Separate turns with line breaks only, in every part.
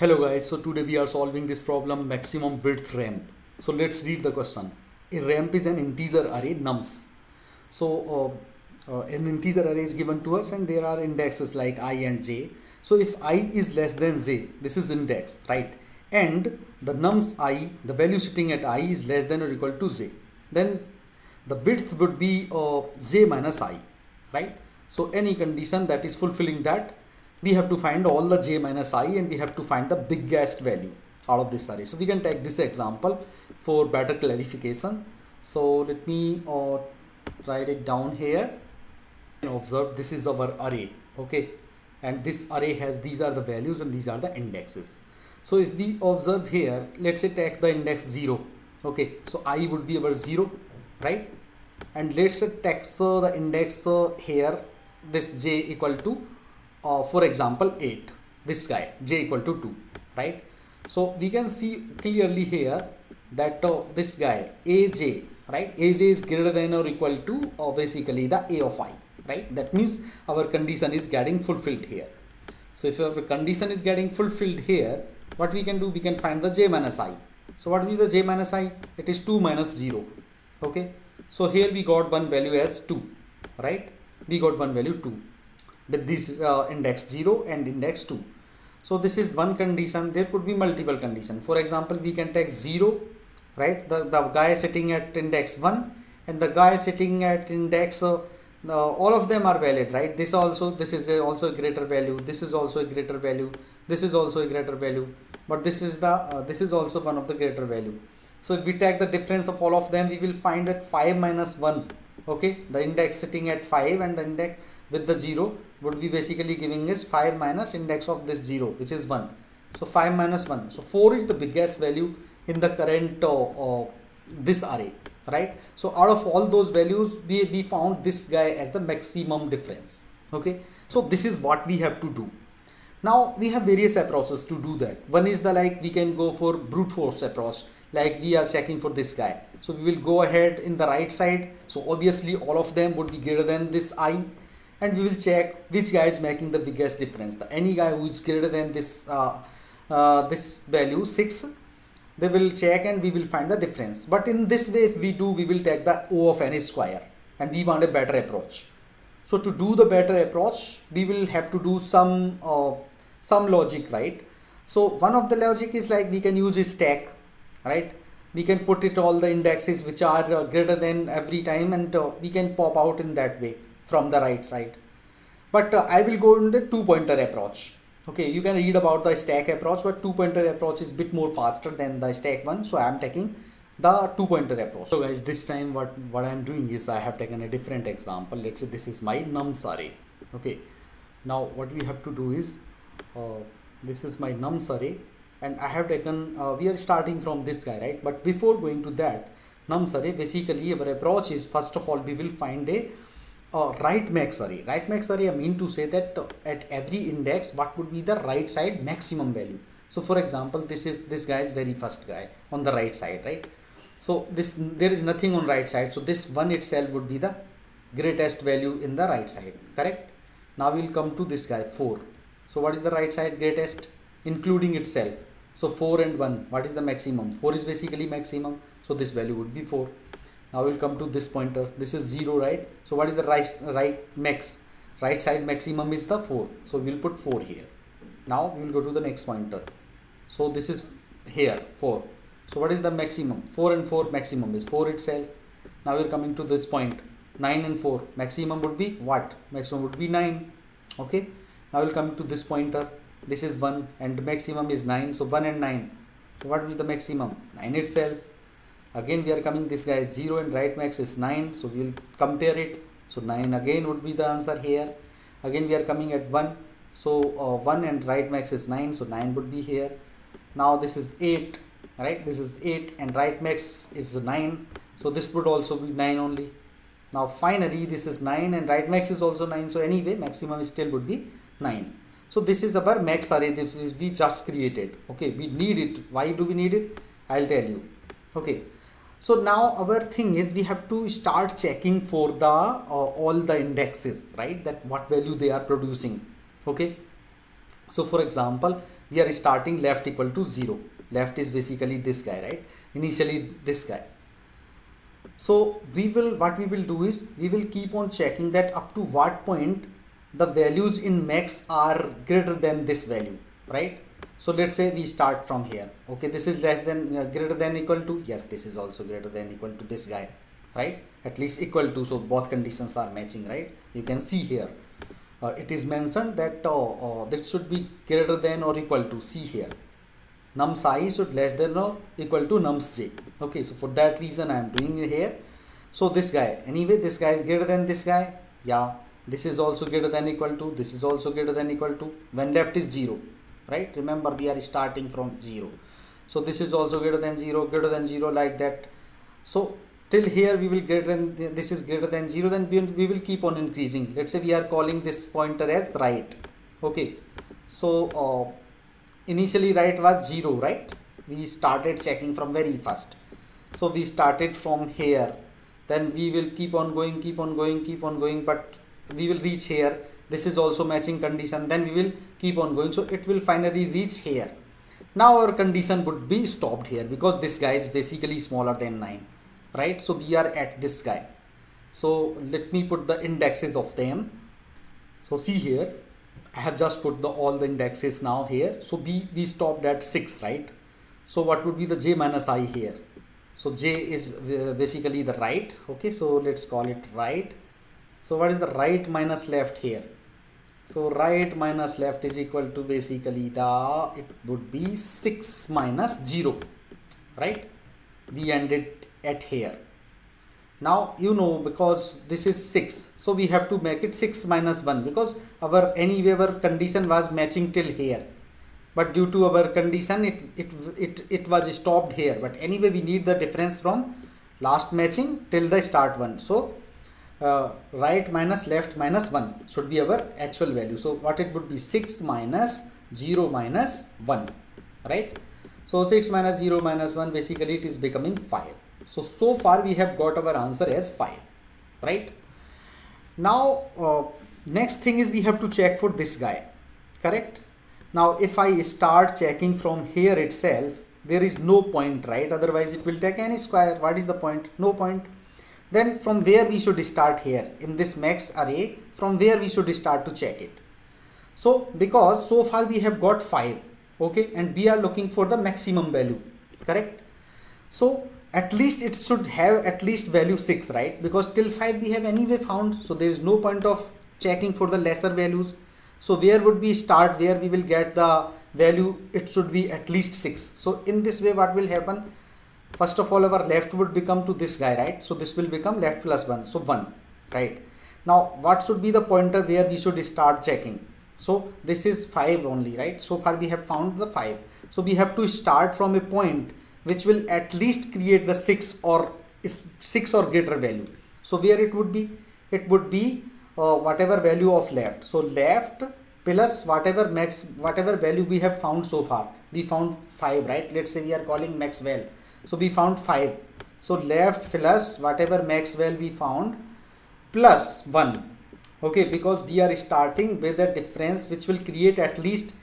Hello guys, so today we are solving this problem maximum width ramp. So let's read the question. A ramp is an integer array nums. So uh, uh, an integer array is given to us and there are indexes like i and j. So if i is less than j, this is index, right? And the nums i, the value sitting at i is less than or equal to j. Then the width would be uh, j minus i, right? So any condition that is fulfilling that we have to find all the j minus i and we have to find the biggest value out of this array. So we can take this example for better clarification. So let me uh, write it down here and observe this is our array okay and this array has these are the values and these are the indexes. So if we observe here let's say take the index 0 okay so i would be our 0 right and let's say take uh, the index uh, here this j equal to uh, for example 8 this guy j equal to 2 right? So we can see clearly here that uh, this guy aj right? Aj is greater than or equal to uh, basically the a of i right? That means our condition is getting fulfilled here. So if our condition is getting fulfilled here what we can do? We can find the j minus i. So what will be the j minus i? It is 2 minus 0 okay? So here we got one value as 2 right? We got one value 2 with this uh, index 0 and index 2 so this is one condition. There could be multiple condition. For example we can take 0 right? The, the guy sitting at index 1 and the guy sitting at index uh, uh, all of them are valid right? This also this is a, also a greater value. This is also a greater value. This is also a greater value. But this is the uh, this is also one of the greater value. So if we take the difference of all of them we will find that 5 minus 1 okay the index sitting at 5 and the index with the 0 would be basically giving us 5 minus index of this 0 which is 1 so 5 minus 1 so 4 is the biggest value in the current uh, uh, this array right? So out of all those values we, we found this guy as the maximum difference. Okay? So this is what we have to do. Now we have various approaches to do that. One is the like we can go for brute force approach like we are checking for this guy. So we will go ahead in the right side. So obviously all of them would be greater than this i. And we will check which guy is making the biggest difference. The any guy who is greater than this uh, uh, this value 6 they will check and we will find the difference. But in this way if we do we will take the o of n square. And we want a better approach. So to do the better approach we will have to do some uh, some logic right? So one of the logic is like we can use a stack right? We can put it all the indexes which are uh, greater than every time and uh, we can pop out in that way from the right side. But uh, I will go in the two pointer approach. Okay you can read about the stack approach but two pointer approach is bit more faster than the stack one so I am taking the two pointer approach. So guys this time what what I am doing is I have taken a different example. Let's say this is my nums array okay now what we have to do is uh, this is my nums array and I have taken uh, we are starting from this guy right? But before going to that nums array basically our approach is first of all we will find a right max array. Right max array i mean to say that uh, at every index what would be the right side maximum value? So for example this is this guy is very first guy on the right side right? So this there is nothing on right side. So this one itself would be the greatest value in the right side correct? Now we'll come to this guy 4 so what is the right side greatest? Including itself so 4 and 1 what is the maximum? 4 is basically maximum. So this value would be 4 now we'll come to this pointer. This is 0 right? So what is the right right max? Right side maximum is the 4 so we'll put 4 here. Now we will go to the next pointer. So this is here 4 so what is the maximum? 4 and 4 maximum is 4 itself. Now we're coming to this point. point 9 and 4 maximum would be what? Maximum would be 9 okay? Now we'll come to this pointer this is 1 and maximum is 9 so 1 and 9 so what will be the maximum? 9 itself. Again we are coming this guy 0 and right max is 9 so we will compare it. So 9 again would be the answer here. Again we are coming at 1 so uh, 1 and right max is 9 so 9 would be here. Now this is 8 right? This is 8 and right max is 9 so this would also be 9 only. Now finally this is 9 and right max is also 9 so anyway maximum still would be 9 so this is our max array this is we just created okay? We need it. Why do we need it? I'll tell you okay? So now our thing is we have to start checking for the uh, all the indexes right? That what value they are producing okay? So for example we are starting left equal to 0 left is basically this guy right? Initially this guy. So we will what we will do is we will keep on checking that up to what point the values in max are greater than this value right? So let's say we start from here okay? This is less than uh, greater than equal to yes this is also greater than equal to this guy right? At least equal to so both conditions are matching right? You can see here uh, it is mentioned that uh, uh, that should be greater than or equal to see here. Nums i should less than or equal to nums j okay? So for that reason i am doing it here. So this guy anyway this guy is greater than this guy yeah this is also greater than equal to this is also greater than equal to when left is 0 right? Remember we are starting from 0 so this is also greater than 0 greater than 0 like that. So till here we will get than this is greater than 0 then we will keep on increasing. Let's say we are calling this pointer as right okay? So uh, initially right was 0 right? We started checking from very first. So we started from here. Then we will keep on going keep on going keep on going but we will reach here. This is also matching condition. Then we will keep on going. So it will finally reach here. Now our condition would be stopped here because this guy is basically smaller than 9 right? So we are at this guy. So let me put the indexes of them. So see here. I have just put the all the indexes now here. So we we stopped at 6 right? So what would be the j minus i here? So j is uh, basically the right. Okay so let's call it right so what is the right minus left here? So right minus left is equal to basically the it would be 6 minus 0 right? We ended at here. Now you know because this is 6 so we have to make it 6 minus 1 because our anyway our condition was matching till here. But due to our condition it it it, it was stopped here. But anyway we need the difference from last matching till the start one. So uh, right minus left minus 1 should be our actual value so what it would be 6 minus 0 minus 1 right so 6 minus 0 minus 1 basically it is becoming 5 so, so far we have got our answer as 5, right? Now, uh, next thing is we have to check for this guy, correct? Now, if I start checking from here itself, there is no point, right? Otherwise, it will take n square. What is the point? No point. Then from where we should start here in this max array, from where we should start to check it. So, because so far we have got 5, okay, and we are looking for the maximum value, correct? So, at least it should have at least value 6 right? Because till 5 we have anyway found so there is no point of checking for the lesser values. So where would we start? Where we will get the value? It should be at least 6 so in this way what will happen first of all our left would become to this guy right so this will become left plus 1 so 1 right now what should be the pointer where we should start checking so this is 5 only right so far we have found the 5 so we have to start from a point which will at least create the 6 or 6 or greater value. So where it would be? It would be uh, whatever value of left. So left plus whatever max whatever value we have found so far. We found 5 right. Let's say we are calling Maxwell. So we found 5. So left plus whatever Maxwell we found plus 1 okay because we are starting with a difference which will create at least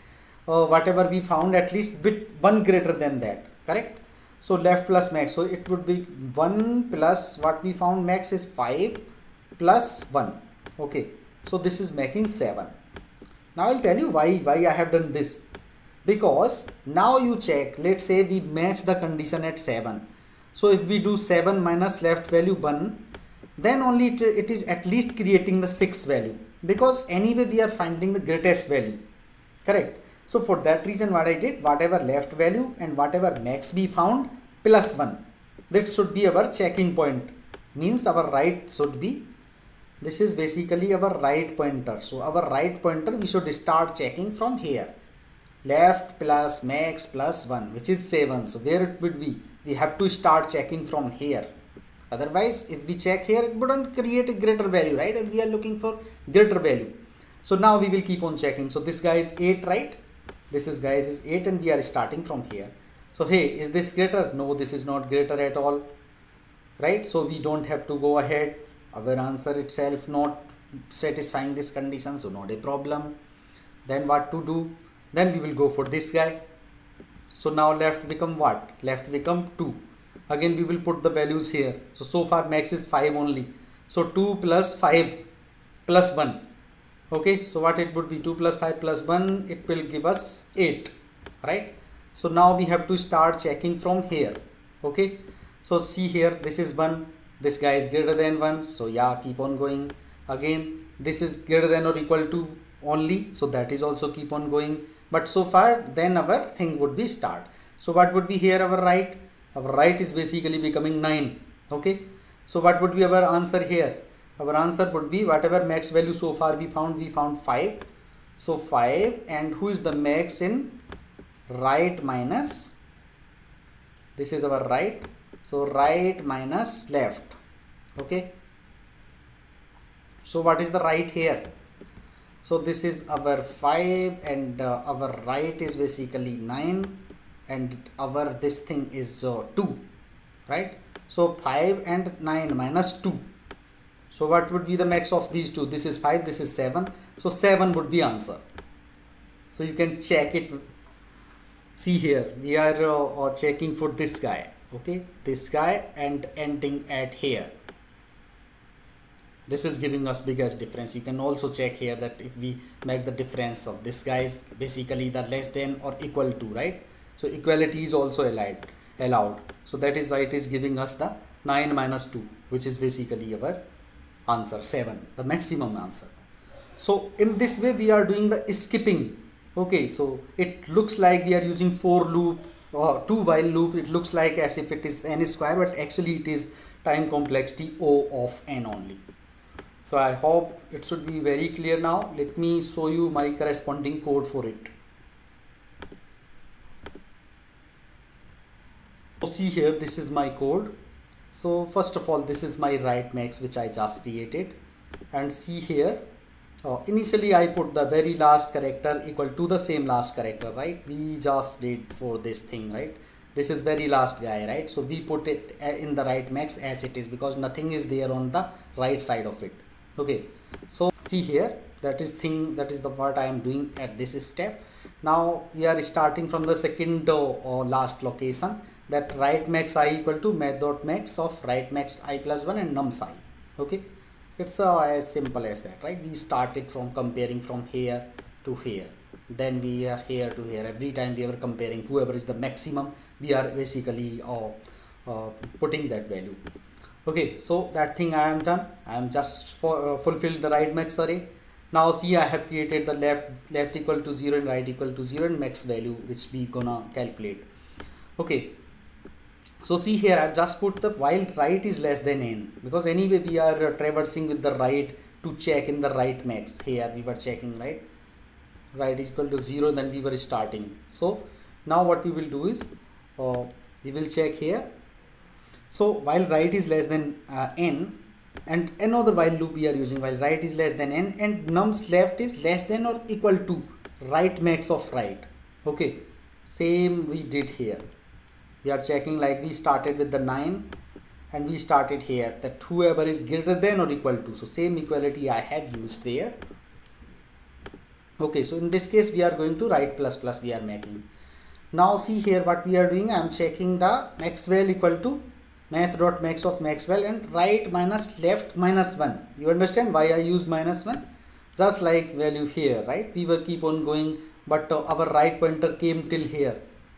uh, whatever we found at least bit one greater than that correct so left plus max. So it would be 1 plus what we found max is 5 plus 1. Okay. So this is making 7. Now I'll tell you why, why I have done this. Because now you check, let's say we match the condition at 7. So if we do 7 minus left value 1, then only it, it is at least creating the 6 value. Because anyway we are finding the greatest value. Correct. So for that reason what I did, whatever left value and whatever max we found plus 1. That should be our checking point. Means our right should be, this is basically our right pointer. So our right pointer we should start checking from here. Left plus max plus 1 which is 7. So where it would be? We have to start checking from here. Otherwise if we check here it wouldn't create a greater value right and we are looking for greater value. So now we will keep on checking. So this guy is 8 right? this is guys is 8 and we are starting from here so hey is this greater no this is not greater at all right so we don't have to go ahead our answer itself not satisfying this condition so not a problem then what to do then we will go for this guy. So now left become what? Left become 2 again we will put the values here. So so far max is 5 only. So 2 plus 5 plus 1 okay. So what it would be? 2 plus 5 plus 1 it will give us 8 right? So now we have to start checking from here. Okay? So see here this is 1 this guy is greater than 1 so yeah keep on going. Again this is greater than or equal to only. So that is also keep on going but so far then our thing would be start. So what would be here our right? Our right is basically becoming 9 okay? So what would be our answer here? Our answer would be whatever max value so far we found we found 5 so 5 and who is the max in right minus? This is our right. So right minus left okay? So what is the right here so this is our 5 and uh, our right is basically 9 and our this thing is uh, 2 right? So 5 and 9 minus 2 so what would be the max of these two? This is 5 this is 7 so 7 would be answer. So you can check it. See here we are uh, uh, checking for this guy okay? This guy and ending at here this is giving us biggest difference. You can also check here that if we make the difference of this guy is basically the less than or equal to right? So equality is also allowed allowed. So that is why it is giving us the 9 minus 2 which is basically our answer 7 the maximum answer. So in this way we are doing the skipping. Okay so it looks like we are using for loop or two while loop. It looks like as if it is n square but actually it is time complexity o of n only so i hope it should be very clear now. Let me show you my corresponding code for it. So see here this is my code. So first of all this is my right max which I just created. And see here uh, initially I put the very last character equal to the same last character right? We just did for this thing right? This is very last guy right? So we put it uh, in the right max as it is because nothing is there on the right side of it okay so see here that is thing that is the part I am doing at this step. Now we are starting from the second uh, last location. That right max i equal to math dot max of right max i plus 1 and nums i okay it's uh, as simple as that right? We started from comparing from here to here. Then we are here to here. Every time we are comparing whoever is the maximum we are basically uh, uh, putting that value okay so that thing i am done. I am just for uh, fulfilled the right max array. Now see i have created the left left equal to 0 and right equal to 0 and max value which we gonna calculate. Okay. So see here I've just put the while right is less than n. Because anyway we are uh, traversing with the right to check in the right max. Here we were checking right? Right is equal to 0 then we were starting. So now what we will do is uh, we will check here so while right is less than uh, n and another while loop we are using while right is less than n and nums left is less than or equal to right max of right. Okay same we did here. We are checking like we started with the 9 and we started here that whoever is greater than or equal to. So same equality I have used there. Okay so in this case we are going to right plus plus we are making. Now see here what we are doing. I am checking the max maxwell equal to math dot max of maxwell and right minus left minus 1 you understand why I use minus 1 just like value here right? We will keep on going but uh, our right pointer came till here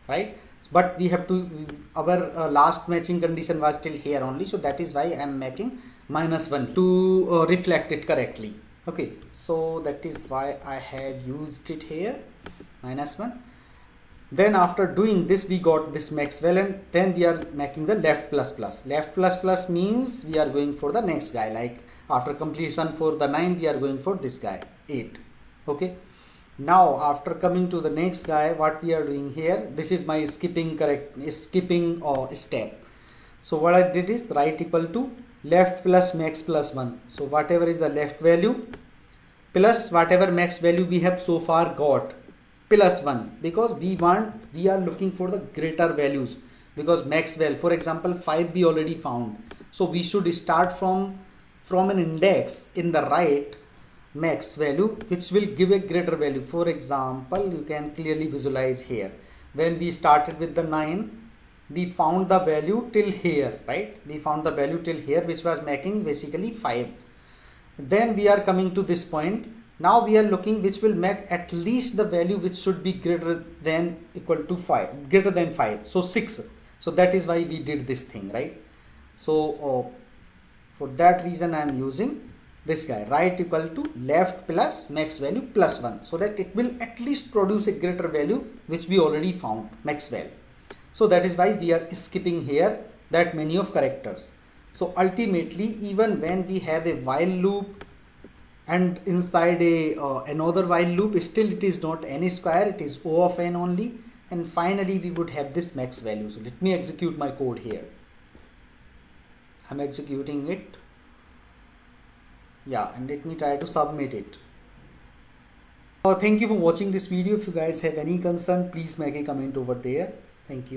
right? But we have to our uh, last matching condition was still here only so that is why i am making minus 1 to uh, reflect it correctly. Okay so that is why i have used it here minus 1 then after doing this we got this maxwell and then we are making the left plus plus. Left plus plus means we are going for the next guy. Like after completion for the 9 we are going for this guy 8 okay? Now after coming to the next guy what we are doing here this is my skipping correct skipping or step. So what i did is right equal to left plus max plus 1 so whatever is the left value plus whatever max value we have so far got plus 1 because we want we are looking for the greater values. Because maxwell for example 5 we already found. So we should start from from an index in the right max value which will give a greater value. For example you can clearly visualize here. When we started with the 9 we found the value till here right? We found the value till here which was making basically 5 then we are coming to this point now we are looking which will make at least the value which should be greater than equal to 5 greater than 5 so 6 so that is why we did this thing right? So uh, for that reason i am using this guy. Right equal to left plus max value plus 1 so that it will at least produce a greater value which we already found max value. So that is why we are skipping here that many of characters. So ultimately even when we have a while loop and inside a uh, another while loop still it is not n square it is o of n only. And finally we would have this max value. So let me execute my code here. I'm executing it. Yeah and let me try to submit it. Uh, thank you for watching this video. If you guys have any concern please make a comment over there. Thank you